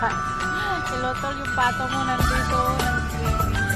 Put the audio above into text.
Nilotol yung pato mo nandito. Nandito.